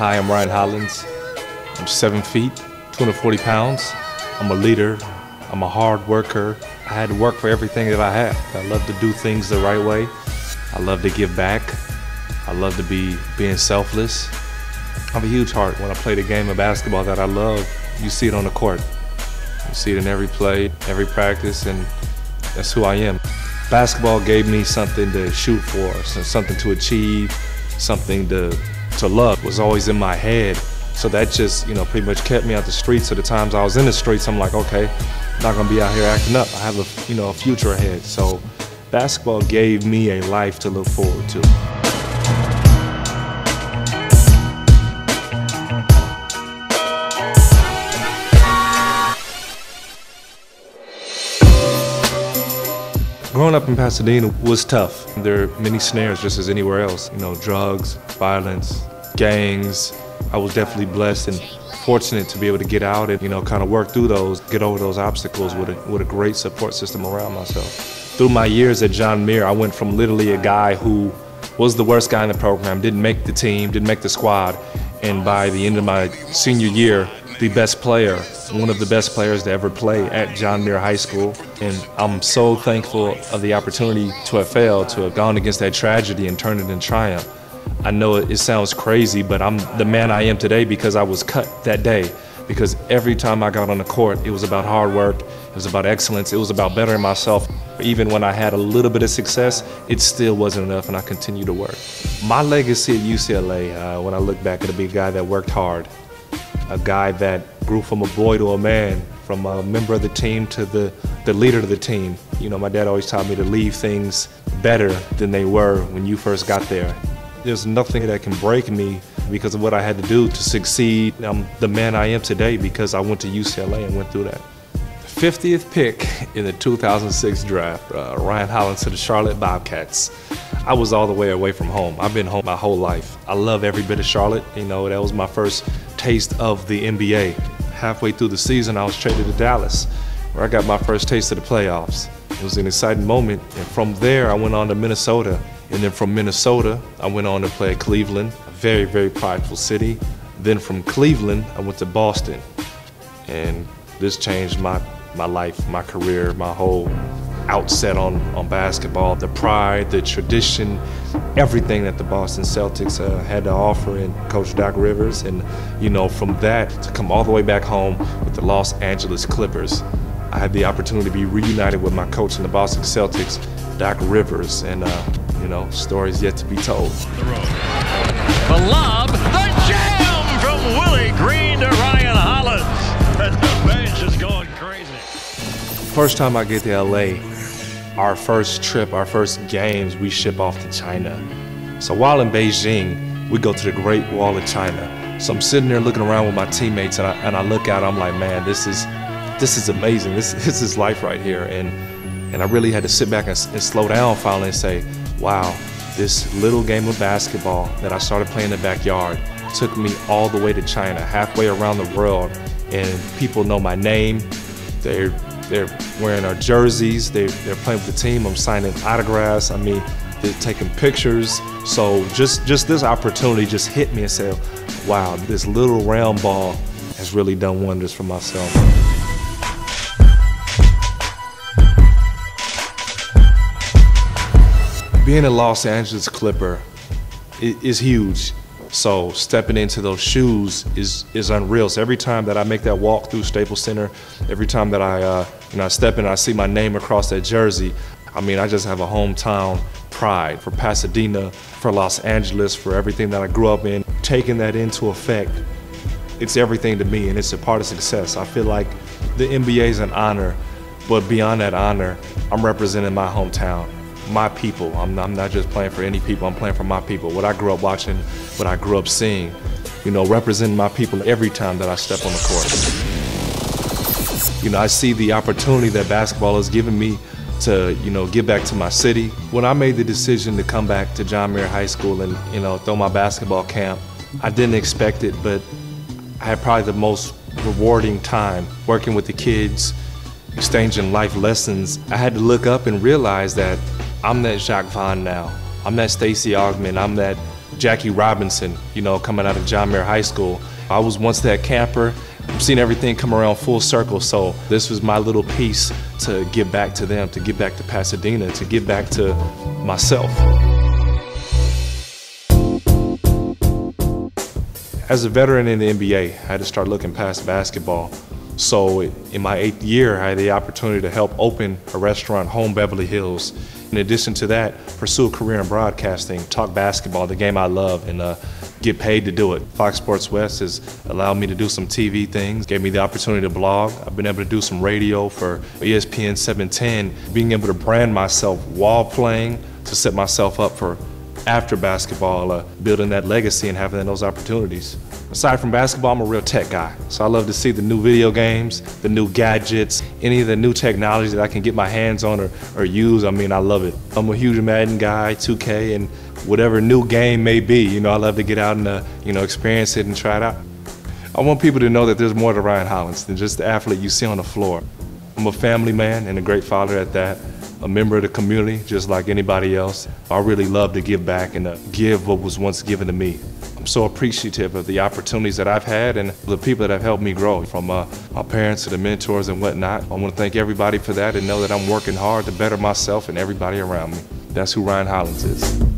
Hi, I'm Ryan Hollins. I'm seven feet, 240 pounds. I'm a leader. I'm a hard worker. I had to work for everything that I have. I love to do things the right way. I love to give back. I love to be being selfless. I have a huge heart when I play the game of basketball that I love. You see it on the court. You see it in every play, every practice, and that's who I am. Basketball gave me something to shoot for, something to achieve, something to, to love was always in my head. So that just, you know, pretty much kept me out the streets. So the times I was in the streets, I'm like, okay, not gonna be out here acting up. I have a, you know, a future ahead. So basketball gave me a life to look forward to. Growing up in Pasadena was tough. There are many snares just as anywhere else. You know, drugs, violence, gangs. I was definitely blessed and fortunate to be able to get out and, you know, kind of work through those, get over those obstacles with a, with a great support system around myself. Through my years at John Muir, I went from literally a guy who was the worst guy in the program, didn't make the team, didn't make the squad, and by the end of my senior year, the best player, one of the best players to ever play at John Muir High School. And I'm so thankful of the opportunity to have failed, to have gone against that tragedy and turned it in triumph. I know it, sounds crazy, but I'm the man I am today because I was cut that day. Because every time I got on the court, it was about hard work, it was about excellence, it was about bettering myself. Even when I had a little bit of success, it still wasn't enough, and I continued to work. My legacy at UCLA, uh, when I look back, it'll be a guy that worked hard, a guy that grew from a boy to a man, from a member of the team to the, the leader of the team. You know, my dad always taught me to leave things better than they were when you first got there. There's nothing that can break me because of what I had to do to succeed. I'm the man I am today because I went to UCLA and went through that. 50th pick in the 2006 draft, uh, Ryan Hollins to the Charlotte Bobcats. I was all the way away from home. I've been home my whole life. I love every bit of Charlotte. You know, that was my first taste of the NBA. Halfway through the season, I was traded to Dallas, where I got my first taste of the playoffs. It was an exciting moment. And from there, I went on to Minnesota. And then from Minnesota, I went on to play at Cleveland, a very, very prideful city. Then from Cleveland, I went to Boston. And this changed my, my life, my career, my whole outset on, on basketball, the pride, the tradition, everything that the Boston Celtics uh, had to offer in Coach Doc Rivers. And, you know, from that to come all the way back home with the Los Angeles Clippers, I had the opportunity to be reunited with my coach in the Boston Celtics, Doc Rivers. And, uh, you know, stories yet to be told. The lob, the jam First time I get to LA, our first trip, our first games, we ship off to China. So while in Beijing, we go to the Great Wall of China. So I'm sitting there looking around with my teammates, and I, and I look out. I'm like, man, this is this is amazing. This this is life right here. And and I really had to sit back and, and slow down finally and say, wow, this little game of basketball that I started playing in the backyard took me all the way to China, halfway around the world, and people know my name. They're they're wearing our jerseys. They, they're playing with the team. I'm signing autographs. I mean, they're taking pictures. So just, just this opportunity just hit me and said, wow, this little round ball has really done wonders for myself. Being a Los Angeles Clipper is huge. So stepping into those shoes is is unreal. So every time that I make that walk through Staples Center, every time that I uh, know I step in, and I see my name across that jersey. I mean, I just have a hometown pride for Pasadena, for Los Angeles, for everything that I grew up in. Taking that into effect, it's everything to me, and it's a part of success. I feel like the NBA is an honor, but beyond that honor, I'm representing my hometown my people. I'm, I'm not just playing for any people, I'm playing for my people. What I grew up watching, what I grew up seeing, you know, representing my people every time that I step on the court. You know, I see the opportunity that basketball has given me to, you know, give back to my city. When I made the decision to come back to John Muir High School and, you know, throw my basketball camp, I didn't expect it, but I had probably the most rewarding time working with the kids, exchanging life lessons. I had to look up and realize that I'm that Jacque Vaughn now. I'm that Stacey Augmon. I'm that Jackie Robinson, you know, coming out of John Muir High School. I was once that camper. I've seen everything come around full circle, so this was my little piece to give back to them, to give back to Pasadena, to give back to myself. As a veteran in the NBA, I had to start looking past basketball. So in my eighth year, I had the opportunity to help open a restaurant, Home Beverly Hills. In addition to that, pursue a career in broadcasting, talk basketball, the game I love, and uh, get paid to do it. Fox Sports West has allowed me to do some TV things, gave me the opportunity to blog. I've been able to do some radio for ESPN 710, being able to brand myself while playing to set myself up for after basketball, uh, building that legacy and having those opportunities. Aside from basketball, I'm a real tech guy. So I love to see the new video games, the new gadgets, any of the new technology that I can get my hands on or, or use. I mean, I love it. I'm a huge Madden guy, 2K, and whatever new game may be, you know, I love to get out and, uh, you know, experience it and try it out. I want people to know that there's more to Ryan Hollins than just the athlete you see on the floor. I'm a family man and a great father at that a member of the community just like anybody else. I really love to give back and to give what was once given to me. I'm so appreciative of the opportunities that I've had and the people that have helped me grow, from uh, my parents to the mentors and whatnot. I want to thank everybody for that and know that I'm working hard to better myself and everybody around me. That's who Ryan Hollins is.